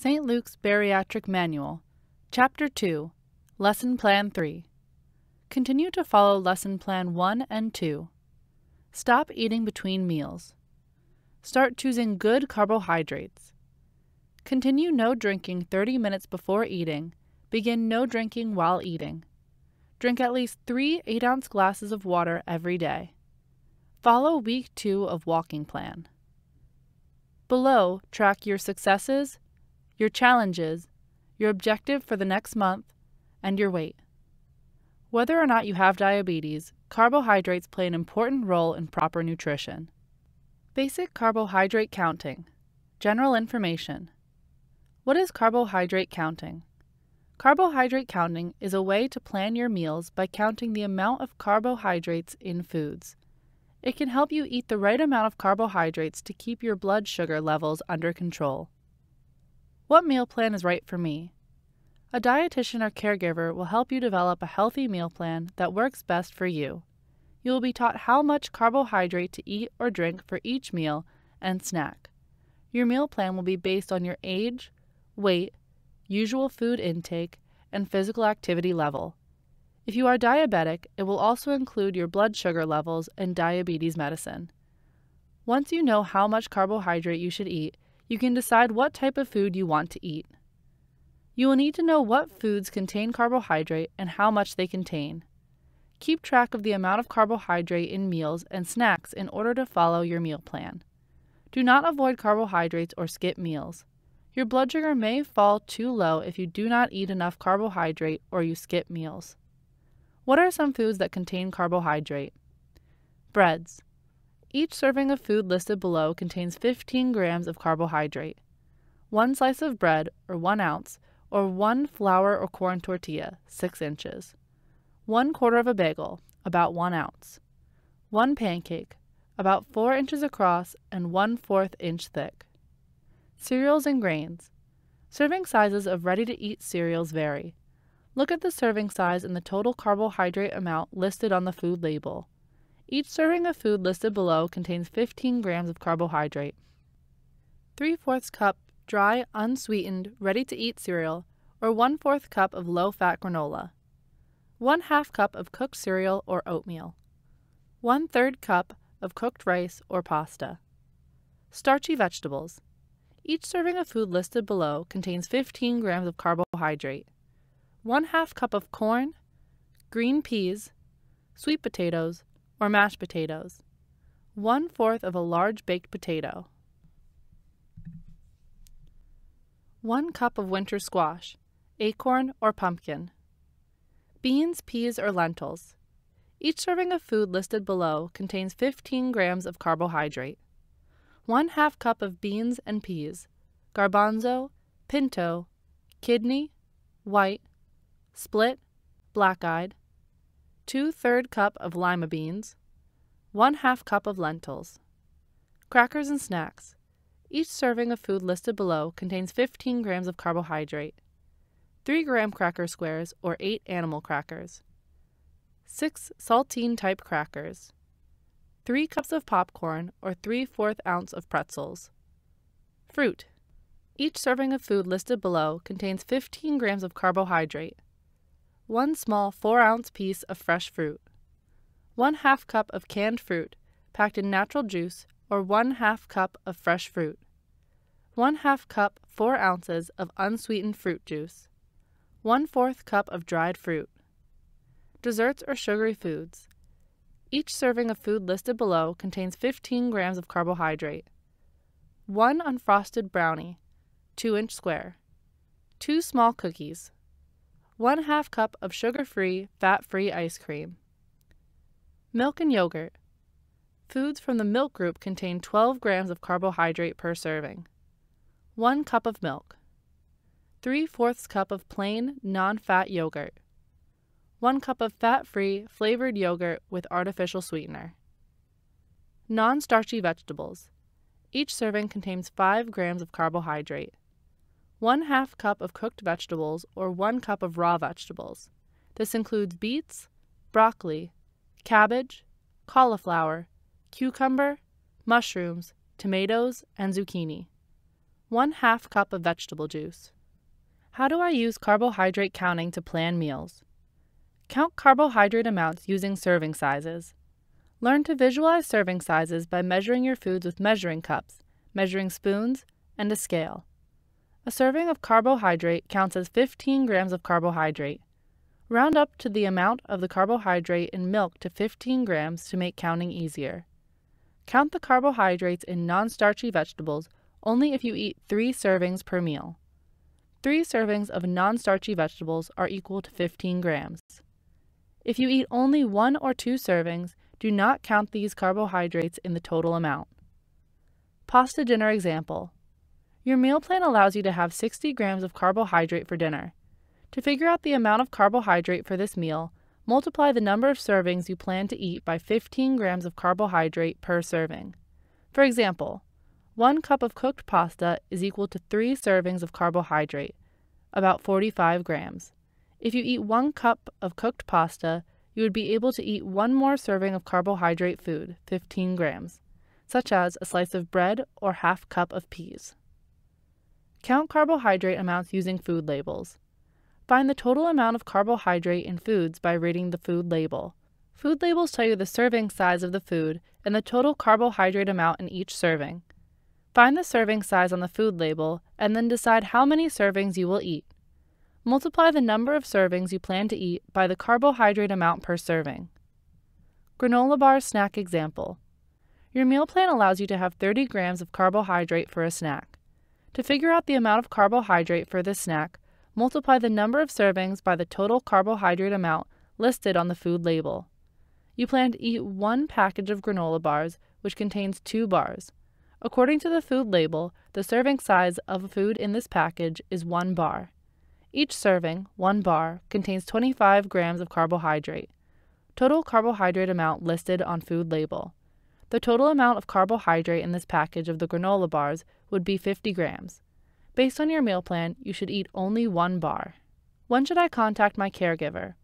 St. Luke's Bariatric Manual, Chapter 2, Lesson Plan 3. Continue to follow Lesson Plan 1 and 2. Stop eating between meals. Start choosing good carbohydrates. Continue no drinking 30 minutes before eating. Begin no drinking while eating. Drink at least three 8 ounce glasses of water every day. Follow week 2 of walking plan. Below, track your successes, your challenges, your objective for the next month, and your weight. Whether or not you have diabetes, carbohydrates play an important role in proper nutrition. Basic carbohydrate counting. General information. What is carbohydrate counting? Carbohydrate counting is a way to plan your meals by counting the amount of carbohydrates in foods. It can help you eat the right amount of carbohydrates to keep your blood sugar levels under control. What meal plan is right for me? A dietitian or caregiver will help you develop a healthy meal plan that works best for you. You will be taught how much carbohydrate to eat or drink for each meal and snack. Your meal plan will be based on your age, weight, usual food intake, and physical activity level. If you are diabetic, it will also include your blood sugar levels and diabetes medicine. Once you know how much carbohydrate you should eat, you can decide what type of food you want to eat. You will need to know what foods contain carbohydrate and how much they contain. Keep track of the amount of carbohydrate in meals and snacks in order to follow your meal plan. Do not avoid carbohydrates or skip meals. Your blood sugar may fall too low if you do not eat enough carbohydrate or you skip meals. What are some foods that contain carbohydrate? Breads. Each serving of food listed below contains 15 grams of carbohydrate. One slice of bread, or 1 ounce, or one flour or corn tortilla, 6 inches. One quarter of a bagel, about 1 ounce. One pancake, about 4 inches across and 1 4th inch thick. Cereals and grains. Serving sizes of ready to eat cereals vary. Look at the serving size and the total carbohydrate amount listed on the food label. Each serving of food listed below contains 15 grams of carbohydrate. 3 fourths cup dry, unsweetened, ready to eat cereal, or 1 4th cup of low fat granola. 1 half cup of cooked cereal or oatmeal. 1 3rd cup of cooked rice or pasta. Starchy vegetables. Each serving of food listed below contains 15 grams of carbohydrate. 1 half cup of corn, green peas, sweet potatoes, or mashed potatoes. 1 fourth of a large baked potato. 1 cup of winter squash, acorn or pumpkin. Beans, peas, or lentils. Each serving of food listed below contains 15 grams of carbohydrate. 1 half cup of beans and peas, garbanzo, pinto, kidney, white, split, black eyed, 2 third cup of lima beans, 1 half cup of lentils. Crackers and snacks. Each serving of food listed below contains 15 grams of carbohydrate. 3 graham cracker squares or 8 animal crackers. 6 saltine type crackers. 3 cups of popcorn or 3 4th ounce of pretzels. Fruit. Each serving of food listed below contains 15 grams of carbohydrate. 1 small 4 ounce piece of fresh fruit. 1 half cup of canned fruit packed in natural juice or 1 half cup of fresh fruit. 1 half cup 4 ounces of unsweetened fruit juice. 1 4th cup of dried fruit. Desserts or sugary foods. Each serving of food listed below contains 15 grams of carbohydrate. 1 unfrosted brownie, 2 inch square. 2 small cookies. 1 half cup of sugar free, fat free ice cream. Milk and yogurt. Foods from the milk group contain 12 grams of carbohydrate per serving. 1 cup of milk. 3 fourths cup of plain, non fat yogurt. 1 cup of fat free, flavored yogurt with artificial sweetener. Non starchy vegetables. Each serving contains 5 grams of carbohydrate. 1 half cup of cooked vegetables or 1 cup of raw vegetables. This includes beets, broccoli, cabbage, cauliflower, cucumber, mushrooms, tomatoes, and zucchini. 1 half cup of vegetable juice. How do I use carbohydrate counting to plan meals? Count carbohydrate amounts using serving sizes. Learn to visualize serving sizes by measuring your foods with measuring cups, measuring spoons, and a scale. A serving of carbohydrate counts as 15 grams of carbohydrate. Round up to the amount of the carbohydrate in milk to 15 grams to make counting easier. Count the carbohydrates in non starchy vegetables only if you eat three servings per meal. Three servings of non starchy vegetables are equal to 15 grams. If you eat only one or two servings, do not count these carbohydrates in the total amount. Pasta dinner example. Your meal plan allows you to have 60 grams of carbohydrate for dinner. To figure out the amount of carbohydrate for this meal, multiply the number of servings you plan to eat by 15 grams of carbohydrate per serving. For example, one cup of cooked pasta is equal to three servings of carbohydrate, about 45 grams. If you eat one cup of cooked pasta, you would be able to eat one more serving of carbohydrate food, 15 grams, such as a slice of bread or half cup of peas. Count carbohydrate amounts using food labels. Find the total amount of carbohydrate in foods by reading the food label. Food labels tell you the serving size of the food and the total carbohydrate amount in each serving. Find the serving size on the food label and then decide how many servings you will eat. Multiply the number of servings you plan to eat by the carbohydrate amount per serving. Granola bar snack example. Your meal plan allows you to have 30 grams of carbohydrate for a snack. To figure out the amount of carbohydrate for this snack, multiply the number of servings by the total carbohydrate amount listed on the food label. You plan to eat one package of granola bars, which contains two bars. According to the food label, the serving size of food in this package is one bar. Each serving, one bar, contains 25 grams of carbohydrate. Total carbohydrate amount listed on food label. The total amount of carbohydrate in this package of the granola bars would be 50 grams. Based on your meal plan, you should eat only one bar. When should I contact my caregiver?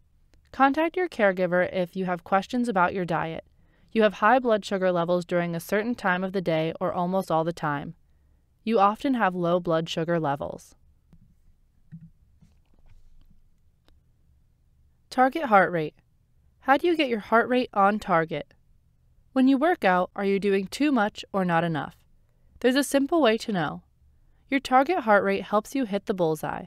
Contact your caregiver if you have questions about your diet. You have high blood sugar levels during a certain time of the day or almost all the time. You often have low blood sugar levels. Target heart rate. How do you get your heart rate on target? When you work out, are you doing too much or not enough? There's a simple way to know. Your target heart rate helps you hit the bullseye.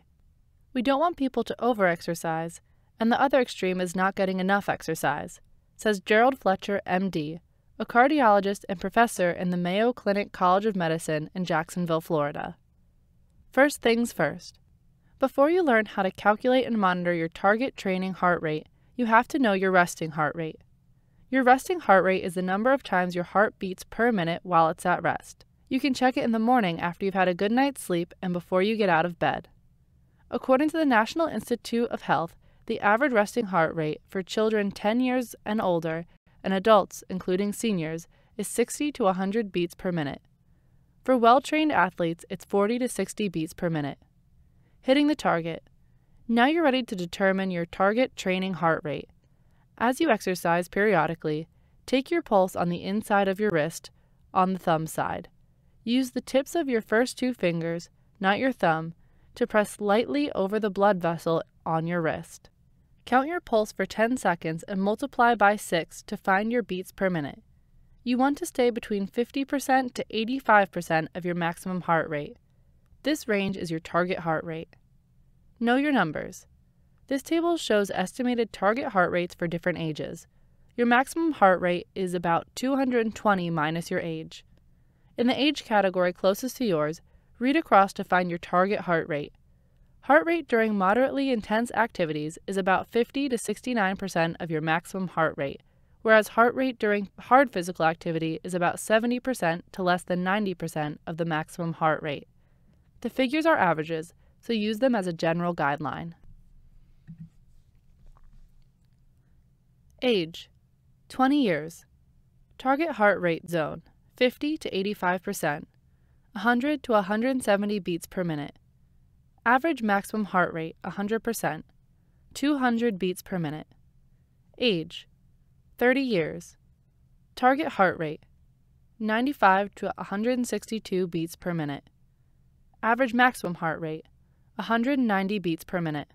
We don't want people to overexercise, and the other extreme is not getting enough exercise, says Gerald Fletcher, MD, a cardiologist and professor in the Mayo Clinic College of Medicine in Jacksonville, Florida. First things first. Before you learn how to calculate and monitor your target training heart rate, you have to know your resting heart rate. Your resting heart rate is the number of times your heart beats per minute while it's at rest. You can check it in the morning after you've had a good night's sleep and before you get out of bed. According to the National Institute of Health, the average resting heart rate for children 10 years and older and adults, including seniors, is 60 to 100 beats per minute. For well trained athletes, it's 40 to 60 beats per minute hitting the target. Now you're ready to determine your target training heart rate. As you exercise periodically, take your pulse on the inside of your wrist, on the thumb side. Use the tips of your first two fingers, not your thumb, to press lightly over the blood vessel on your wrist. Count your pulse for 10 seconds and multiply by 6 to find your beats per minute. You want to stay between 50% to 85% of your maximum heart rate. This range is your target heart rate. Know your numbers. This table shows estimated target heart rates for different ages. Your maximum heart rate is about 220 minus your age. In the age category closest to yours, read across to find your target heart rate. Heart rate during moderately intense activities is about 50 to 69% of your maximum heart rate, whereas heart rate during hard physical activity is about 70% to less than 90% of the maximum heart rate. The figures are averages, so use them as a general guideline. Age 20 years. Target heart rate zone 50 to 85%, 100 to 170 beats per minute. Average maximum heart rate 100%, 200 beats per minute. Age 30 years. Target heart rate 95 to 162 beats per minute. Average maximum heart rate 190 beats per minute.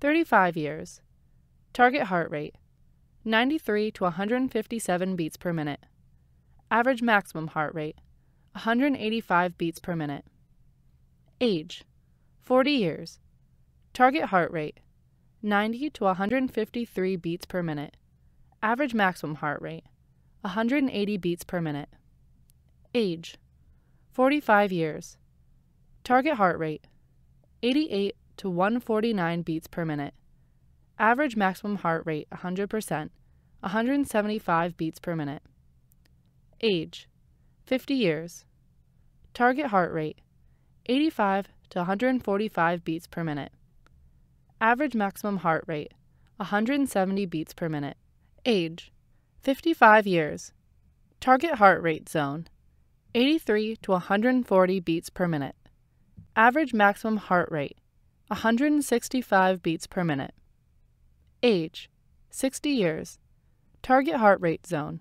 35 years. Target heart rate 93 to 157 beats per minute. Average maximum heart rate 185 beats per minute. Age 40 years. Target heart rate 90 to 153 beats per minute. Average maximum heart rate 180 beats per minute. Age 45 years. Target heart rate 88 to 149 beats per minute. Average maximum heart rate 100%, 175 beats per minute. Age 50 years. Target heart rate 85 to 145 beats per minute. Average maximum heart rate 170 beats per minute. Age 55 years. Target heart rate zone 83 to 140 beats per minute. Average maximum heart rate 165 beats per minute. Age 60 years. Target heart rate zone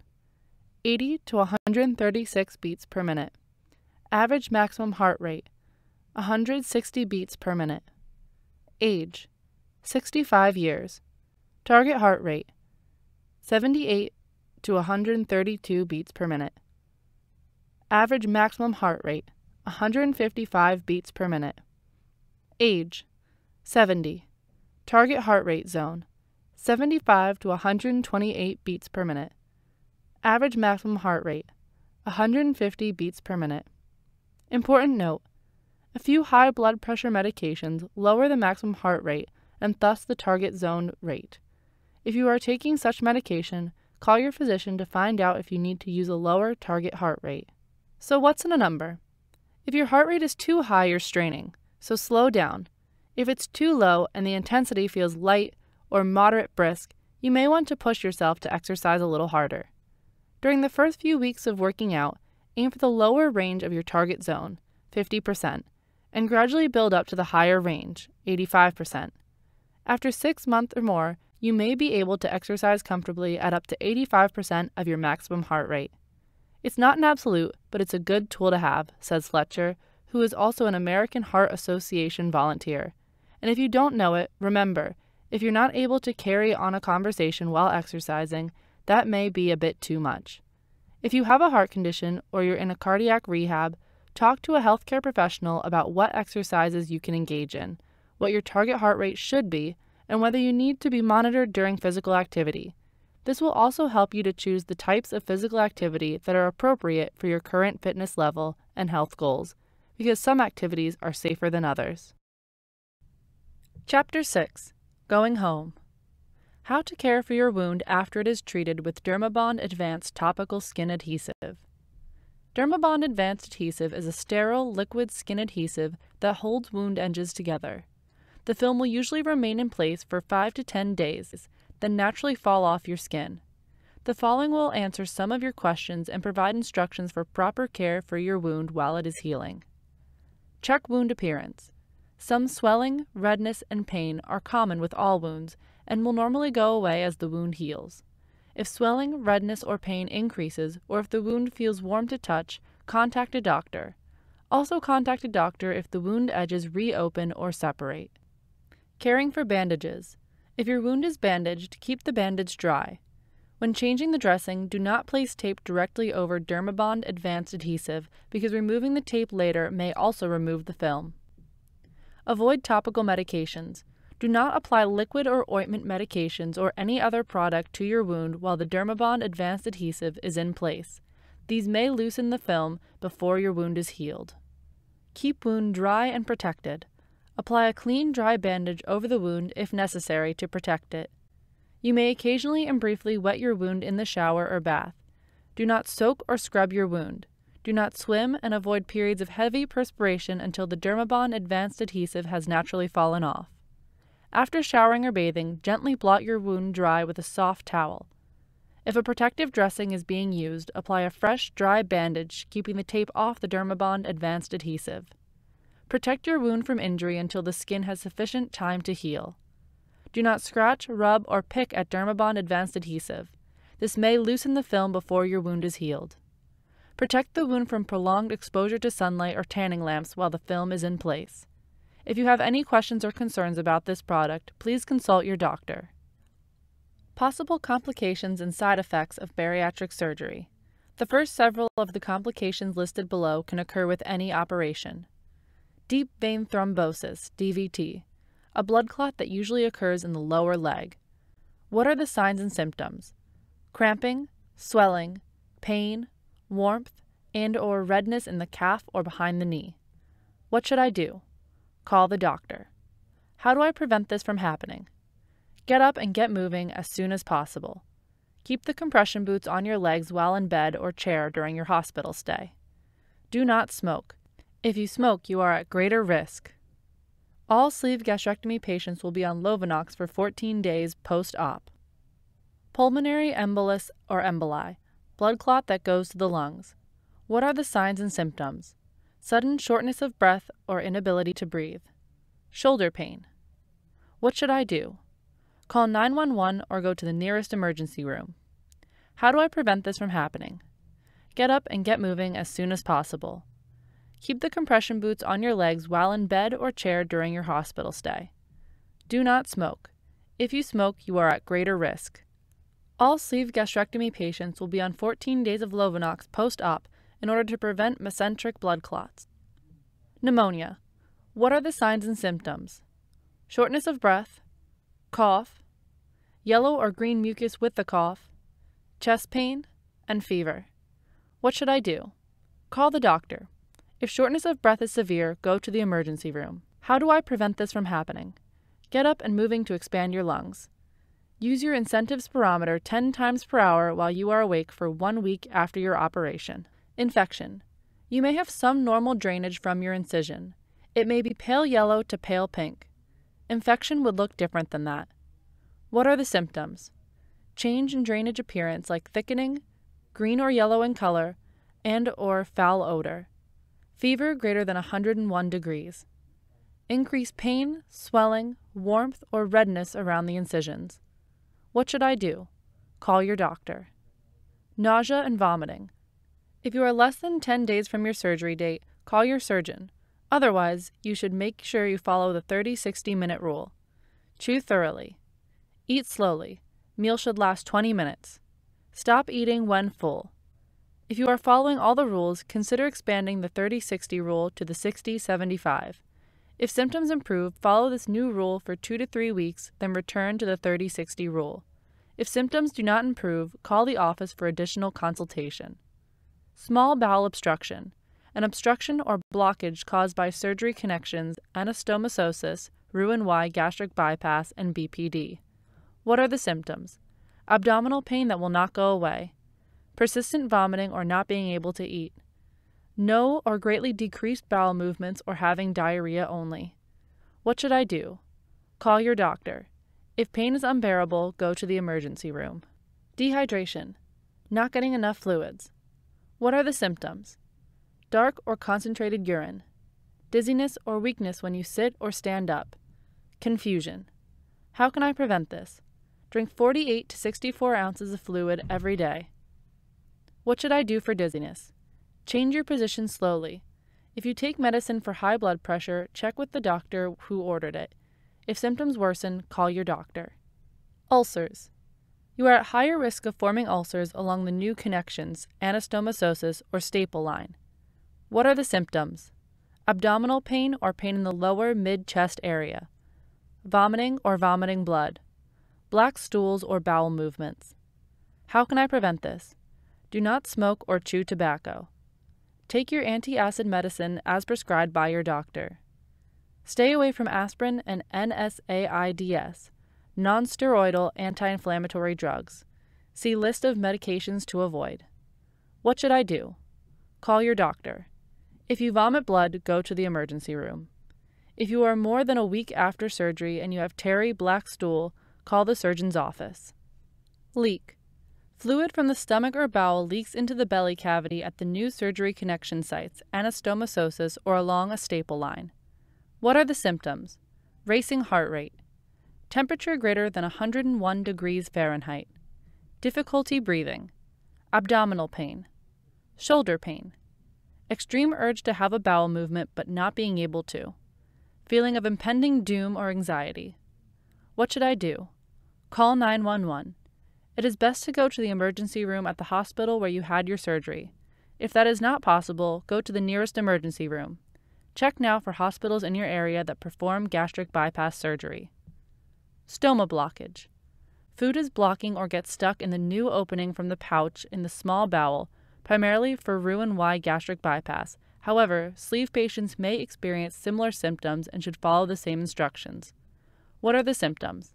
80 to 136 beats per minute. Average maximum heart rate 160 beats per minute. Age 65 years. Target heart rate 78 to 132 beats per minute. Average maximum heart rate 155 beats per minute. Age 70. Target heart rate zone 75 to 128 beats per minute. Average maximum heart rate 150 beats per minute. Important note a few high blood pressure medications lower the maximum heart rate and thus the target zone rate. If you are taking such medication, call your physician to find out if you need to use a lower target heart rate. So, what's in a number? If your heart rate is too high, you're straining, so slow down. If it's too low and the intensity feels light or moderate brisk, you may want to push yourself to exercise a little harder. During the first few weeks of working out, aim for the lower range of your target zone, 50%, and gradually build up to the higher range, 85%. After six months or more, you may be able to exercise comfortably at up to 85% of your maximum heart rate. It's not an absolute, but it's a good tool to have, says Fletcher, who is also an American Heart Association volunteer. And if you don't know it, remember, if you're not able to carry on a conversation while exercising, that may be a bit too much. If you have a heart condition or you're in a cardiac rehab, talk to a healthcare professional about what exercises you can engage in, what your target heart rate should be, and whether you need to be monitored during physical activity. This will also help you to choose the types of physical activity that are appropriate for your current fitness level and health goals, because some activities are safer than others. Chapter 6 Going Home How to care for your wound after it is treated with Dermabond Advanced Topical Skin Adhesive. Dermabond Advanced Adhesive is a sterile, liquid skin adhesive that holds wound edges together. The film will usually remain in place for 5 to 10 days then naturally fall off your skin. The following will answer some of your questions and provide instructions for proper care for your wound while it is healing. Check wound appearance. Some swelling, redness, and pain are common with all wounds and will normally go away as the wound heals. If swelling, redness, or pain increases, or if the wound feels warm to touch, contact a doctor. Also, contact a doctor if the wound edges reopen or separate. Caring for bandages. If your wound is bandaged, keep the bandage dry. When changing the dressing, do not place tape directly over Dermabond Advanced Adhesive because removing the tape later may also remove the film. Avoid topical medications. Do not apply liquid or ointment medications or any other product to your wound while the Dermabond Advanced Adhesive is in place. These may loosen the film before your wound is healed. Keep wound dry and protected. Apply a clean, dry bandage over the wound if necessary to protect it. You may occasionally and briefly wet your wound in the shower or bath. Do not soak or scrub your wound. Do not swim and avoid periods of heavy perspiration until the Dermabond advanced adhesive has naturally fallen off. After showering or bathing, gently blot your wound dry with a soft towel. If a protective dressing is being used, apply a fresh, dry bandage, keeping the tape off the Dermabond advanced adhesive. Protect your wound from injury until the skin has sufficient time to heal. Do not scratch, rub, or pick at Dermabond Advanced Adhesive. This may loosen the film before your wound is healed. Protect the wound from prolonged exposure to sunlight or tanning lamps while the film is in place. If you have any questions or concerns about this product, please consult your doctor. Possible complications and side effects of bariatric surgery. The first several of the complications listed below can occur with any operation. Deep vein thrombosis, DVT, a blood clot that usually occurs in the lower leg. What are the signs and symptoms? Cramping, swelling, pain, warmth, and or redness in the calf or behind the knee. What should I do? Call the doctor. How do I prevent this from happening? Get up and get moving as soon as possible. Keep the compression boots on your legs while in bed or chair during your hospital stay. Do not smoke. If you smoke, you are at greater risk. All sleeve gastrectomy patients will be on Lovenox for 14 days post op. Pulmonary embolus or emboli, blood clot that goes to the lungs. What are the signs and symptoms? Sudden shortness of breath or inability to breathe. Shoulder pain. What should I do? Call 911 or go to the nearest emergency room. How do I prevent this from happening? Get up and get moving as soon as possible. Keep the compression boots on your legs while in bed or chair during your hospital stay. Do not smoke. If you smoke, you are at greater risk. All sleeve gastrectomy patients will be on 14 days of Lovenox post op in order to prevent mesenteric blood clots. Pneumonia. What are the signs and symptoms? Shortness of breath, cough, yellow or green mucus with the cough, chest pain, and fever. What should I do? Call the doctor. If shortness of breath is severe, go to the emergency room. How do I prevent this from happening? Get up and moving to expand your lungs. Use your incentive spirometer 10 times per hour while you are awake for one week after your operation. Infection. You may have some normal drainage from your incision. It may be pale yellow to pale pink. Infection would look different than that. What are the symptoms? Change in drainage appearance like thickening, green or yellow in color, and or foul odor. Fever greater than 101 degrees. Increased pain, swelling, warmth, or redness around the incisions. What should I do? Call your doctor. Nausea and vomiting. If you are less than 10 days from your surgery date, call your surgeon. Otherwise, you should make sure you follow the 30 60 minute rule. Chew thoroughly. Eat slowly. Meal should last 20 minutes. Stop eating when full. If you are following all the rules, consider expanding the 30 60 rule to the 60 75. If symptoms improve, follow this new rule for 2 to 3 weeks, then return to the 30 60 rule. If symptoms do not improve, call the office for additional consultation. Small bowel obstruction, an obstruction or blockage caused by surgery connections, anastomosis, Roux-en-Y gastric bypass, and BPD. What are the symptoms? Abdominal pain that will not go away, persistent vomiting or not being able to eat, no or greatly decreased bowel movements or having diarrhea only. What should I do? Call your doctor. If pain is unbearable, go to the emergency room. Dehydration, not getting enough fluids. What are the symptoms? Dark or concentrated urine, dizziness or weakness when you sit or stand up, confusion. How can I prevent this? Drink 48 to 64 ounces of fluid every day. What should I do for dizziness? Change your position slowly. If you take medicine for high blood pressure, check with the doctor who ordered it. If symptoms worsen, call your doctor. Ulcers. You are at higher risk of forming ulcers along the new connections, anastomosis, or staple line. What are the symptoms? Abdominal pain or pain in the lower mid chest area. Vomiting or vomiting blood. Black stools or bowel movements. How can I prevent this? Do not smoke or chew tobacco. Take your antacid medicine as prescribed by your doctor. Stay away from aspirin and NSAIDs, nonsteroidal anti-inflammatory drugs. See list of medications to avoid. What should I do? Call your doctor. If you vomit blood, go to the emergency room. If you are more than a week after surgery and you have tarry black stool, call the surgeon's office. Leak. Fluid from the stomach or bowel leaks into the belly cavity at the new surgery connection sites, anastomosis, or along a staple line. What are the symptoms? Racing heart rate, temperature greater than 101 degrees Fahrenheit, difficulty breathing, abdominal pain, Shoulder pain. Extreme urge to have a bowel movement but not being able to. Feeling of impending doom or anxiety. What should I do? Call 911. It is best to go to the emergency room at the hospital where you had your surgery. If that is not possible, go to the nearest emergency room. Check now for hospitals in your area that perform gastric bypass surgery. Stoma blockage. Food is blocking or gets stuck in the new opening from the pouch in the small bowel, primarily for Roux-en-Y gastric bypass. However, sleeve patients may experience similar symptoms and should follow the same instructions. What are the symptoms?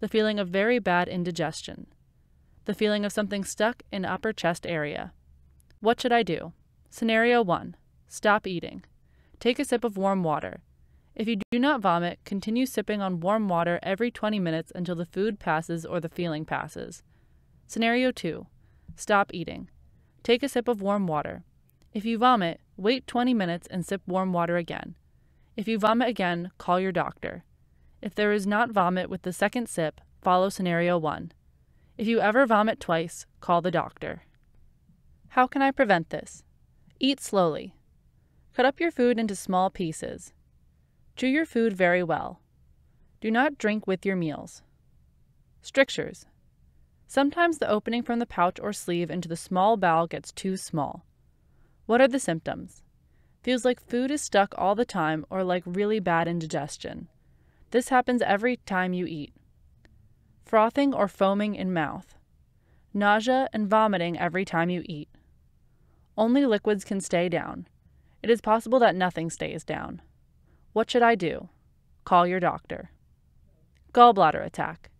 The feeling of very bad indigestion. The feeling of something stuck in upper chest area. What should I do? Scenario 1. Stop eating. Take a sip of warm water. If you do not vomit, continue sipping on warm water every 20 minutes until the food passes or the feeling passes. Scenario 2. Stop eating. Take a sip of warm water. If you vomit, wait 20 minutes and sip warm water again. If you vomit again, call your doctor. If there is not vomit with the second sip, follow scenario 1. If you ever vomit twice, call the doctor. How can I prevent this? Eat slowly. Cut up your food into small pieces. Chew your food very well. Do not drink with your meals. Strictures. Sometimes the opening from the pouch or sleeve into the small bowel gets too small. What are the symptoms? Feels like food is stuck all the time or like really bad indigestion. This happens every time you eat. Frothing or foaming in mouth. Nausea and vomiting every time you eat. Only liquids can stay down. It is possible that nothing stays down. What should I do? Call your doctor. Gallbladder attack.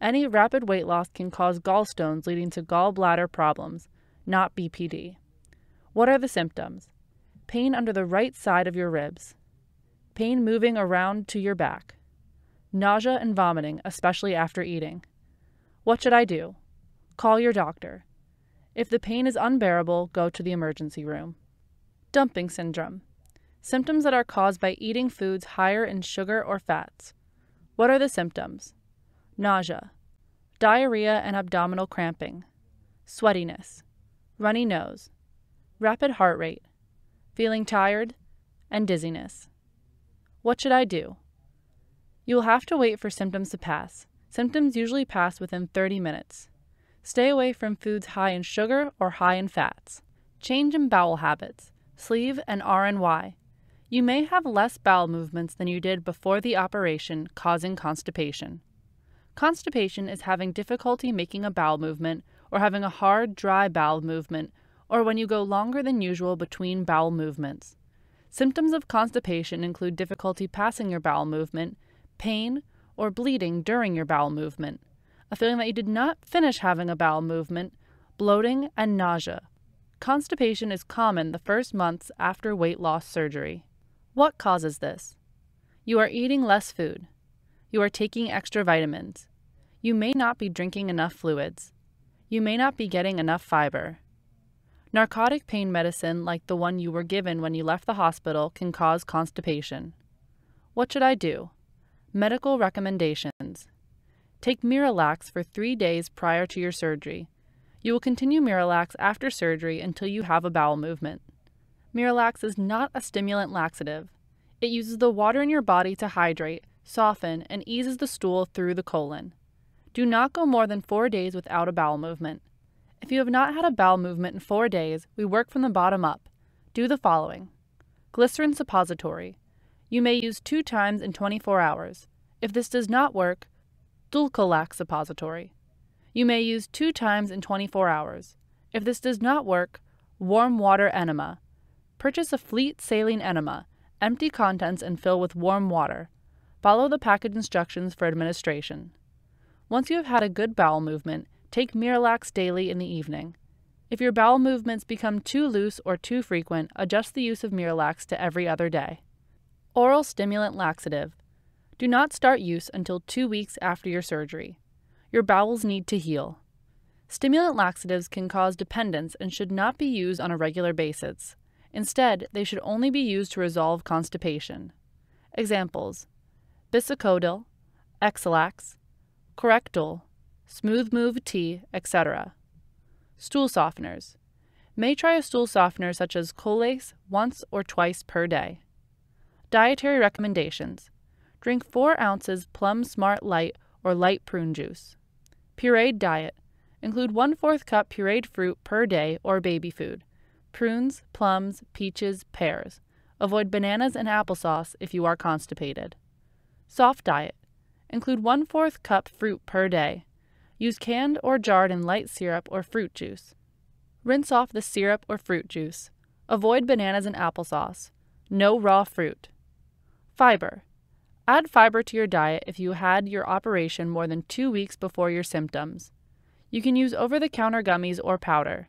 Any rapid weight loss can cause gallstones leading to gallbladder problems, not BPD. What are the symptoms? Pain under the right side of your ribs. Pain moving around to your back. Nausea and vomiting, especially after eating. What should I do? Call your doctor. If the pain is unbearable, go to the emergency room. Dumping syndrome. Symptoms that are caused by eating foods higher in sugar or fats. What are the symptoms? Nausea, diarrhea and abdominal cramping, sweatiness, runny nose, rapid heart rate, feeling tired, and dizziness. What should I do? You will have to wait for symptoms to pass. Symptoms usually pass within 30 minutes. Stay away from foods high in sugar or high in fats. Change in bowel habits, sleeve and RNY, you may have less bowel movements than you did before the operation, causing constipation. Constipation is having difficulty making a bowel movement, or having a hard, dry bowel movement, or when you go longer than usual between bowel movements. Symptoms of constipation include difficulty passing your bowel movement, pain, or bleeding during your bowel movement, a feeling that you did not finish having a bowel movement, bloating, and nausea. Constipation is common the first months after weight loss surgery. What causes this? You are eating less food. You are taking extra vitamins. You may not be drinking enough fluids. You may not be getting enough fiber. Narcotic pain medicine, like the one you were given when you left the hospital, can cause constipation. What should I do? Medical recommendations. Take Miralax for three days prior to your surgery. You will continue Miralax after surgery until you have a bowel movement. Miralax is not a stimulant laxative. It uses the water in your body to hydrate, soften, and eases the stool through the colon. Do not go more than four days without a bowel movement. If you have not had a bowel movement in four days, we work from the bottom up. Do the following Glycerin suppository. You may use two times in 24 hours. If this does not work, Dulcolax suppository. You may use two times in 24 hours. If this does not work, warm water enema. Purchase a Fleet saline enema, empty contents and fill with warm water. Follow the package instructions for administration. Once you have had a good bowel movement, take Miralax daily in the evening. If your bowel movements become too loose or too frequent, adjust the use of Miralax to every other day. Oral stimulant laxative. Do not start use until two weeks after your surgery. Your bowels need to heal. Stimulant laxatives can cause dependence and should not be used on a regular basis. Instead, they should only be used to resolve constipation. Examples Bisacodyl, Ex-Lax, Correctol, Smooth Move Tea, etc. Stool softeners. May try a stool softener such as Colace once or twice per day. Dietary recommendations Drink 4 ounces Plum Smart Light or light prune juice. Pureed diet Include 1 4th cup pureed fruit per day or baby food. Prunes, plums, peaches, pears. Avoid bananas and applesauce if you are constipated. Soft diet. Include 1 4th cup fruit per day. Use canned or jarred in light syrup or fruit juice. Rinse off the syrup or fruit juice. Avoid bananas and applesauce. No raw fruit. Fiber. Add fiber to your diet if you had your operation more than two weeks before your symptoms. You can use over the counter gummies or powder.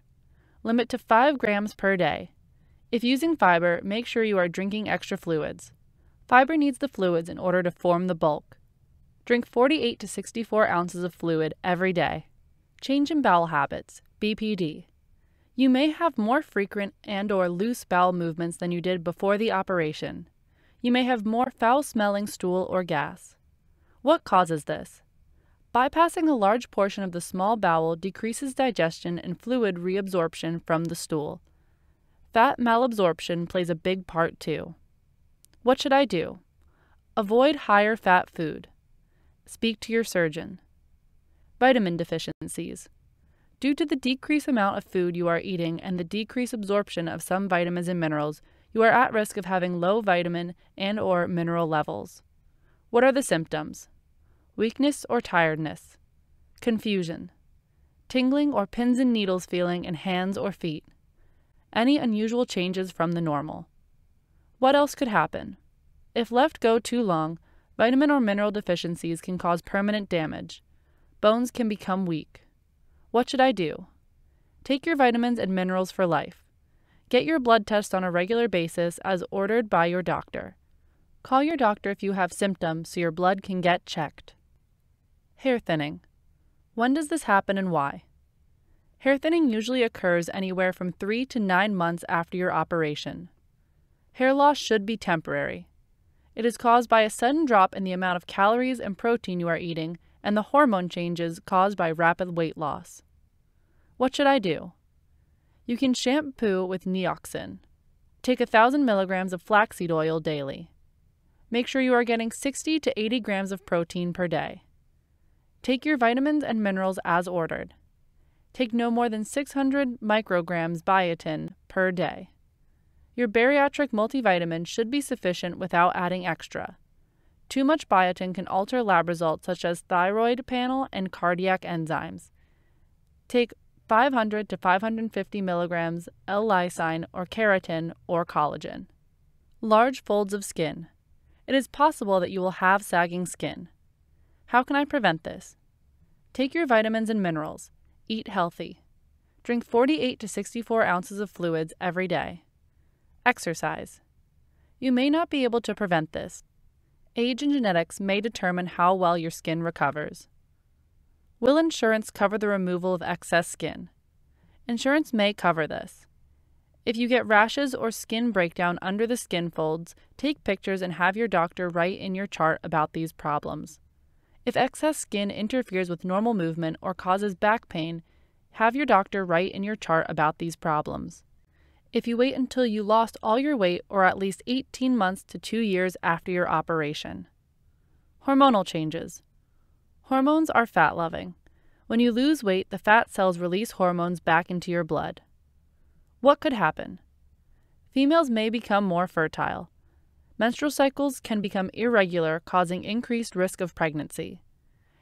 Limit to 5 grams per day. If using fiber, make sure you are drinking extra fluids. Fiber needs the fluids in order to form the bulk. Drink 48 to 64 ounces of fluid every day. Change in bowel habits, BPD. You may have more frequent and or loose bowel movements than you did before the operation. You may have more foul-smelling stool or gas. What causes this? Bypassing a large portion of the small bowel decreases digestion and fluid reabsorption from the stool. Fat malabsorption plays a big part too. What should I do? Avoid higher fat food. Speak to your surgeon. Vitamin deficiencies. Due to the decreased amount of food you are eating and the decreased absorption of some vitamins and minerals, you are at risk of having low vitamin and or mineral levels. What are the symptoms? weakness or tiredness, confusion, tingling or pins and needles feeling in hands or feet, any unusual changes from the normal. What else could happen? If left go too long, vitamin or mineral deficiencies can cause permanent damage. Bones can become weak. What should I do? Take your vitamins and minerals for life. Get your blood test on a regular basis as ordered by your doctor. Call your doctor if you have symptoms so your blood can get checked. Hair thinning. When does this happen and why? Hair thinning usually occurs anywhere from 3 to 9 months after your operation. Hair loss should be temporary. It is caused by a sudden drop in the amount of calories and protein you are eating and the hormone changes caused by rapid weight loss. What should I do? You can shampoo with Nioxin. Take 1,000 milligrams of flaxseed oil daily. Make sure you are getting 60 to 80 grams of protein per day. Take your vitamins and minerals as ordered. Take no more than 600 micrograms biotin per day. Your bariatric multivitamin should be sufficient without adding extra. Too much biotin can alter lab results such as thyroid panel and cardiac enzymes. Take 500 to 550 milligrams L-lysine or keratin or collagen. Large folds of skin. It is possible that you will have sagging skin. How can I prevent this? Take your vitamins and minerals. Eat healthy. Drink 48 to 64 ounces of fluids every day. Exercise. You may not be able to prevent this. Age and genetics may determine how well your skin recovers. Will insurance cover the removal of excess skin? Insurance may cover this. If you get rashes or skin breakdown under the skin folds, take pictures and have your doctor write in your chart about these problems. If excess skin interferes with normal movement or causes back pain, have your doctor write in your chart about these problems. If you wait until you lost all your weight or at least 18 months to 2 years after your operation. Hormonal changes. Hormones are fat loving. When you lose weight, the fat cells release hormones back into your blood. What could happen? Females may become more fertile. Menstrual cycles can become irregular, causing increased risk of pregnancy.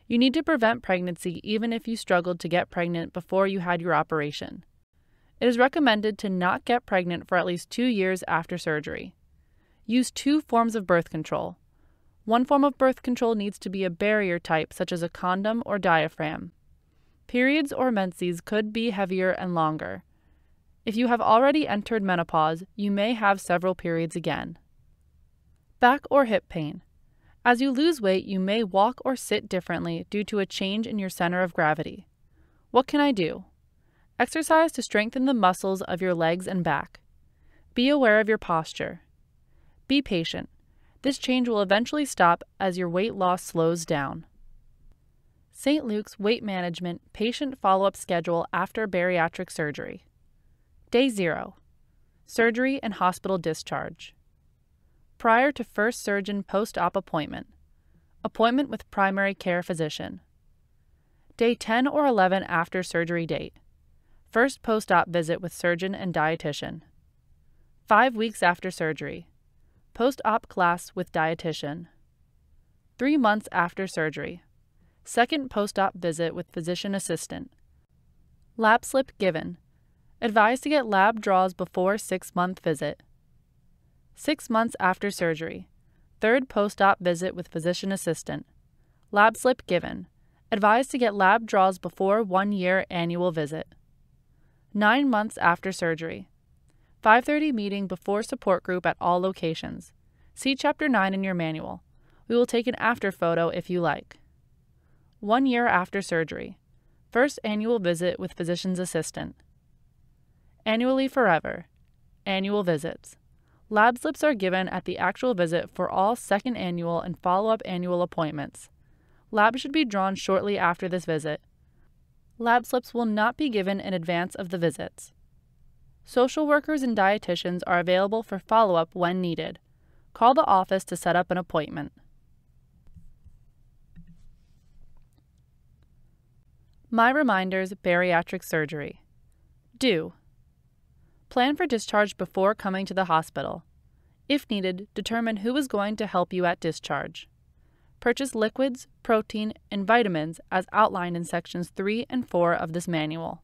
You need to prevent pregnancy even if you struggled to get pregnant before you had your operation. It is recommended to not get pregnant for at least two years after surgery. Use two forms of birth control. One form of birth control needs to be a barrier type, such as a condom or diaphragm. Periods or menses could be heavier and longer. If you have already entered menopause, you may have several periods again. Back or hip pain. As you lose weight, you may walk or sit differently due to a change in your center of gravity. What can I do? Exercise to strengthen the muscles of your legs and back. Be aware of your posture. Be patient. This change will eventually stop as your weight loss slows down. St. Luke's Weight Management Patient Follow Up Schedule After Bariatric Surgery. Day 0 Surgery and hospital discharge. Prior to first surgeon post op appointment. Appointment with primary care physician. Day 10 or 11 after surgery date. First post op visit with surgeon and dietitian. Five weeks after surgery. Post op class with dietitian. Three months after surgery. Second post op visit with physician assistant. Lab slip given. Advised to get lab draws before six month visit. Six months after surgery. Third post op visit with physician assistant. Lab slip given. Advised to get lab draws before one year annual visit. Nine months after surgery. 5:30 meeting before support group at all locations. See chapter 9 in your manual. We will take an after photo if you like. 1 year after surgery. First annual visit with physician's assistant. Annually forever. Annual visits. Lab slips are given at the actual visit for all second annual and follow up annual appointments. Lab should be drawn shortly after this visit. Lab slips will not be given in advance of the visits. Social workers and dietitians are available for follow up when needed. Call the office to set up an appointment. My Reminders Bariatric Surgery. Do. Plan for discharge before coming to the hospital. If needed, determine who is going to help you at discharge. Purchase liquids, protein, and vitamins as outlined in sections 3 and 4 of this manual.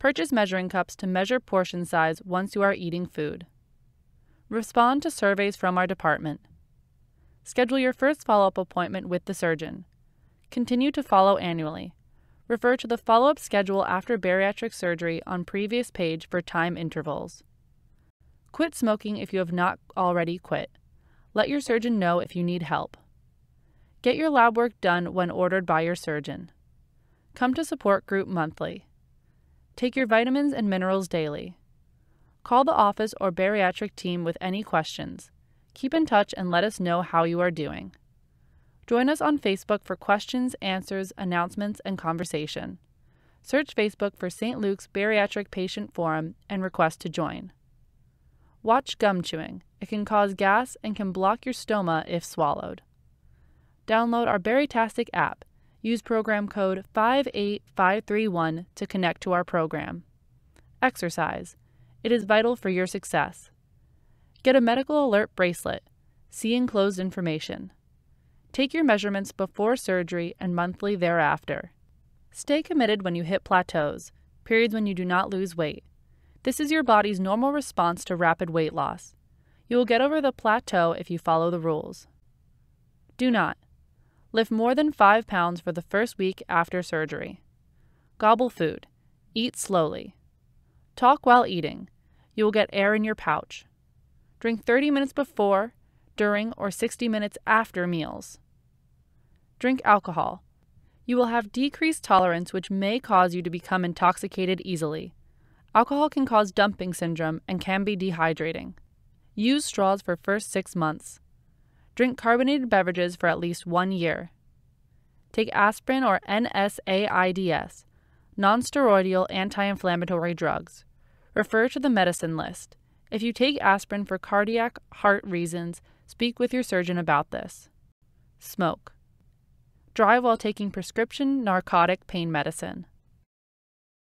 Purchase measuring cups to measure portion size once you are eating food. Respond to surveys from our department. Schedule your first follow up appointment with the surgeon. Continue to follow annually. Refer to the follow up schedule after bariatric surgery on previous page for time intervals. Quit smoking if you have not already quit. Let your surgeon know if you need help. Get your lab work done when ordered by your surgeon. Come to support group monthly. Take your vitamins and minerals daily. Call the office or bariatric team with any questions. Keep in touch and let us know how you are doing. Join us on Facebook for questions, answers, announcements, and conversation. Search Facebook for St. Luke's Bariatric Patient Forum and request to join. Watch gum chewing. It can cause gas and can block your stoma if swallowed. Download our Baritastic app. Use program code 58531 to connect to our program. Exercise. It is vital for your success. Get a medical alert bracelet. See enclosed information. Take your measurements before surgery and monthly thereafter. Stay committed when you hit plateaus, periods when you do not lose weight. This is your body's normal response to rapid weight loss. You will get over the plateau if you follow the rules. Do not lift more than 5 pounds for the first week after surgery. Gobble food. Eat slowly. Talk while eating. You will get air in your pouch. Drink 30 minutes before, during, or 60 minutes after meals. Drink alcohol. You will have decreased tolerance, which may cause you to become intoxicated easily. Alcohol can cause dumping syndrome and can be dehydrating. Use straws for first six months. Drink carbonated beverages for at least one year. Take aspirin or NSAIDs, nonsteroidal anti inflammatory drugs. Refer to the medicine list. If you take aspirin for cardiac, heart reasons, Speak with your surgeon about this. Smoke. Drive while taking prescription narcotic pain medicine.